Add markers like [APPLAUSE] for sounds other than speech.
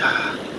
Canada. [SIGHS] [SIGHS]